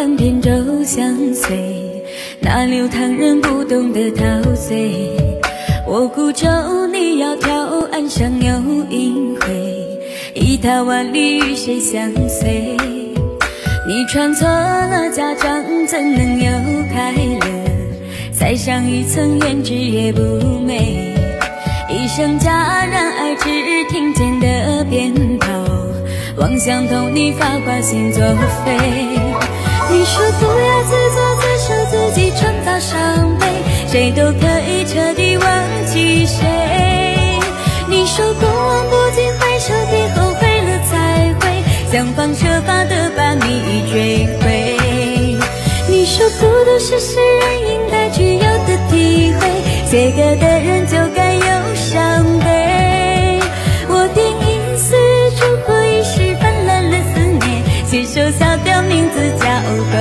万遍舟相随，那流淌人不懂得陶醉？我孤舟，你窈窕，岸上有阴辉，一踏万里，与谁相随？你穿错了嫁妆，怎能又开了？再上一层，胭脂也不美。一生戛然而止，听见的鞭炮，妄想同，你发花心作废。伤悲，谁都可以彻底忘记谁。你说过往不及回首，别后悔了才会想方设法的把你追回。你说孤独是诗人应该具有的体会，写歌的人就该有伤悲。我点一丝烛火，一时泛滥了思念，写首小调，名字叫《狗》。